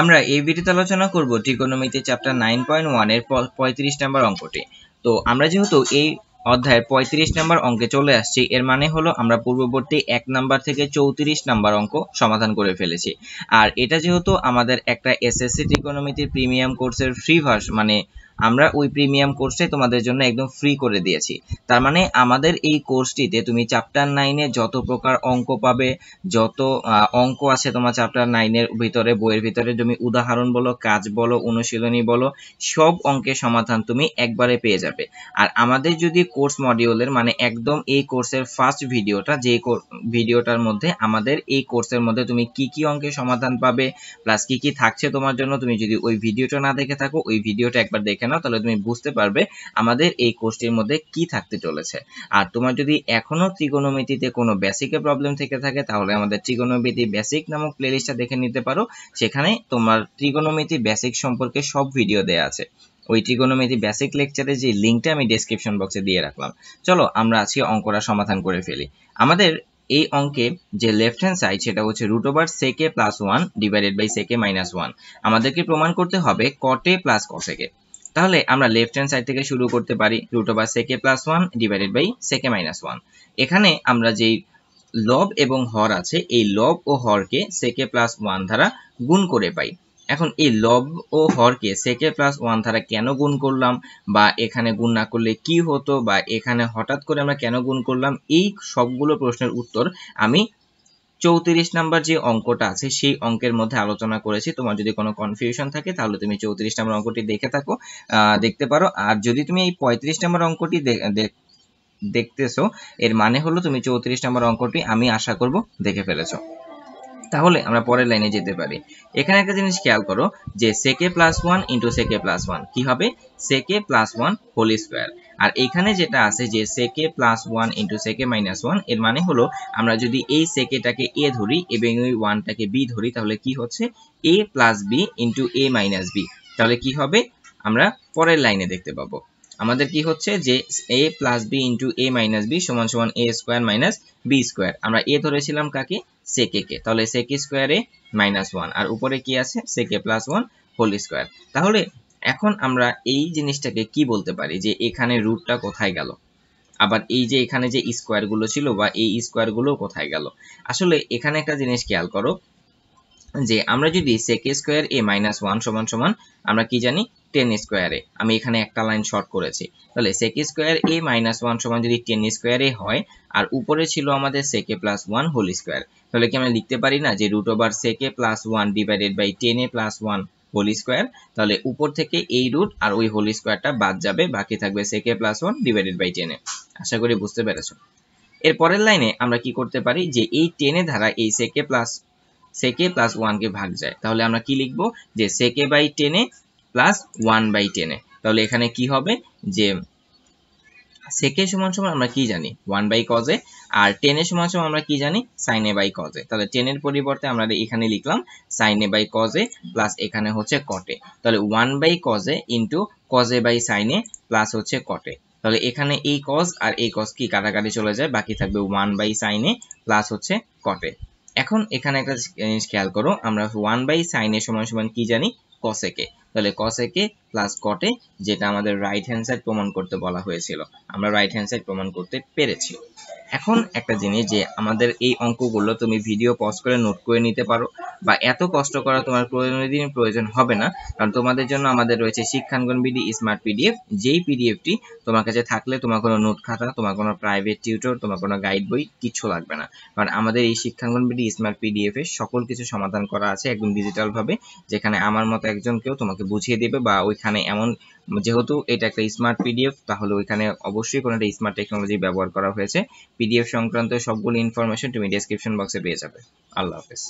আমরা এই ভিডিওতে আলোচনা করব ত্রিকোণমিতি চ্যাপ্টার নাইন পয়েন্ট ওয়ানের পঁয়ত্রিশ নম্বর অঙ্কটি। তো আমরা যেহেতু এই অধ্যায়ের পঁয়ত্রিশ নাম্বার অঙ্কে চলে আসছি, এর মানে হলো আমরা পূর্ববর্তী এক নাম্বার থেকে চৌত্রিশ নাম্বার অঙ্ক সমাধান করে ফেলেছি। আর এটা যেহেতু আমাদের একটা এসএসসি ত্রিকোণমিতির প্রিমিয়াম কোর্সের ফ্রি ভার্স মানে আমরা ওই প্রিমিয়াম কোর্সে তোমাদের জন্য একদম ফ্রি করে দিয়েছি। তার মানে আমাদের এই কোর্সটিতে তুমি চ্যাপ্টার নাইনে যত প্রকার অঙ্ক পাবে, যত অঙ্ক আছে তোমার চ্যাপ্টার নাইনের ভিতরে, বইয়ের ভিতরে, তুমি উদাহরণ বলো, কাজ বলো, অনুশীলনী বলো, সব অঙ্কের সমাধান তুমি একবারে পেয়ে যাবে। আর আমাদের যদি কোর্স মডিউলের মানে একদম এই কোর্সের ফার্স্ট ভিডিওটা যে ভিডিওটার মধ্যে আমাদের এই কোর্সের মধ্যে তুমি কি কি অঙ্কের সমাধান পাবে প্লাস কি কি থাকছে তোমার জন্য, তুমি যদি ওই ভিডিওটা না দেখে থাকো, ওই ভিডিওটা একবার দেখে নাও তাহলে তুমি বুঝতে পারবে আমাদের এই কোর্সটির মধ্যে কি থাকতে চলেছে। আর তোমার যদি এখনও ত্রিকোণমিতিতে কোনো বেসিকের প্রবলেম থেকে থাকে, তাহলে আমাদের ত্রিকোণমিতি বেসিক নামক প্লেলিস্টটা দেখে নিতে পারো। সেখানে তোমার ত্রিকোণমিতি বেসিক সম্পর্কে সব ভিডিও দেয়া আছে। ওই ত্রিকোণমিতি বেসিক লেকচারে যে লিঙ্কটা আমি ডেসক্রিপশন বক্সে দিয়ে রাখলাম। চলো, আমরা আজকে অঙ্কটা সমাধান করে ফেলি। আমাদের এই অঙ্কে যে লেফট হ্যান্ড সাইড সেটা হচ্ছে root over sec A plus one divided by sec A minus one আমাদেরকে প্রমাণ করতে হবে কটে প্লাস কসেকে তাহলে আমরা লেফট হ্যান্ড সাইড থেকে শুরু করতে পারি root over sec A plus one divided by sec A minus one এখানে আমরা যেই লব এবং হর আছে, এই লব ও হরকে সেকে প্লাস ওয়ান দ্বারা গুণ করে পাই। এখন এই লব ও হরকে সেকে প্লাস ওয়ান দ্বারা কেন গুণ করলাম? বা এখানে গুণ না করলে কি হতো? বা এখানে হঠাৎ করে আমরা কেন গুণ করলাম? এই সবগুলো প্রশ্নের উত্তর আমি চৌত্রিশ নাম্বার যে অঙ্কটা আছে, সেই অঙ্কের মধ্যে আলোচনা করেছি। তোমার যদি কোনো কনফিউশন থাকে, তাহলে তুমি চৌত্রিশ নাম্বার অঙ্কটি দেখে থাকো দেখতে পারো। আর যদি তুমি এই পঁয়ত্রিশ নাম্বার অঙ্কটি দেখতেছো, এর মানে হলো তুমি চৌত্রিশ নাম্বার অঙ্কটি আমি আশা করব দেখে ফেলেছো। তাহলে আমরা পরের লাইনে যেতে পারি। এখানে একটা জিনিস খেয়াল করো যে sec A plus one into sec A plus one কি হবে? Sec A plus one whole square আর এখানে যেটা আছে যে sec A plus one into sec A minus ওয়ানের মানে হলো আমরা যদি এই সেকেটাকে এ ধরি এবং ওই ওয়ানটাকে বি ধরি, তাহলে কি হচ্ছে? A plus B into A minus B তাহলে কি হবে? আমরা পরের লাইনে দেখতে পাবো। আমাদের কি হচ্ছে যে A plus B into A minus B সমান সমান A square minus B square আমরা এ ধরেছিলাম কাকে? সেকে কে। তাহলে সেকে স্কোয়ারে মাইনাস ওয়ান আর উপরে কি আছে? সেকে প্লাস ওয়ান হোল স্কোয়ার তাহলে এখন আমরা এই জিনিসটাকে কি বলতে পারি? যে এখানে রুটটা কোথায় গেল? আবার এই যে এখানে যে স্কোয়ারগুলো ছিল বা এই স্কোয়ারগুলো কোথায় গেল? আসলে এখানে একটা জিনিস খেয়াল করো। যে আমরা যদি সেকে স্কোয়ার এ মাইনাস ওয়ান সমান সমান, আমরা কি জানি? টেন স্কোয়ারে আমি এখানে একটা লাইন শর্ট করেছি। তাহলে সেকে স্কোয়ার এ মাইনাস ওয়ান সমান যদি টেন স্কোয়ারে হয়, আর উপরে ছিল আমাদের সেকে প্লাস ওয়ান হোল স্কোয়ার তাহলে কি আমরা লিখতে পারি না যে root over sec A plus one divided by tan A plus one whole square তাহলে উপর থেকে এই রুট আর ওই হোল স্কোয়ারটা বাদ যাবে, বাকি থাকবে sec A plus one divided by টেনে আশা করি বুঝতে পেরেছ। এর পরের লাইনে আমরা কি করতে পারি? যে এই টেনে ধারা এই সেকে প্লাস সেকে প্লাস ওয়ানকে ভাগ যায়। তাহলে আমরা কি লিখব? যে সেকে বাই টেনে প্লাস ওয়ান বাই টেনে তাহলে এখানে কি হবে? যে সেকে সমান সমান আমরা কি জানি? ওয়ান বাই কজে আর টেনে সমান সমান আমরা কি জানি? সাইনে বাই কজে তাহলে টেনের পরিবর্তে আমরা এখানে লিখলাম সাইনে বাই কজে প্লাস এখানে হচ্ছে কটে তাহলে one by cos A into cos A by sin A plus হচ্ছে কটে তাহলে এখানে এই কজ আর এই কজ কি কাটাকাটি চলে যায়? বাকি থাকবে ওয়ান বাই সাইনে প্লাস হচ্ছে কটে এখন এখানে একটা জিনিস খেয়াল করো, আমরা ওয়ান বাই সাইনের সমান সমান কি জানি? কসেকে তাহলে কসেকে প্লাস কটে যেটা আমাদের রাইট হ্যান্ড সাইড প্রমাণ করতে বলা হয়েছিল, আমরা রাইট হ্যান্ড সাইড প্রমাণ করতে পেরেছি। এখন একটা জিনিস যে আমাদের এই অঙ্কগুলো তুমি ভিডিও পজ করে নোট করে নিতে পারো। বা এত কষ্ট করা তোমার প্রয়োজনীয় প্রয়োজন হবে না। কারণ তোমাদের জন্য আমাদের রয়েছে শিক্ষাঙ্গন বিডি, স্মার্ট পিডিএফ। যেই পিডিএফটি তোমার কাছে থাকলে তোমার কোনো নোট খাতা, তোমার কোনো প্রাইভেট টিউটর, তোমার কোনো গাইড বই কিচ্ছু লাগবে না। কারণ আমাদের এই শিক্ষাঙ্গন বিডি, স্মার্ট পিডিএফ এর সকল কিছু সমাধান করা আছে একদম ডিজিটাল ভাবে, যেখানে আমার মতো একজন কেউ তোমাকে বুঝিয়ে দেবে বা ওইখানে এমন যেহেতু এটা একটা স্মার্ট পিডিএফ, তাহলে ওইখানে অবশ্যই কোনো একটা স্মার্ট টেকনোলজি ব্যবহার করা হয়েছে। পিডিএফ সংক্রান্ত সবগুলো ইনফরমেশন তুমি ডেসক্রিপশন বক্সে পেয়ে যাবে। আল্লাহ হাফেজ।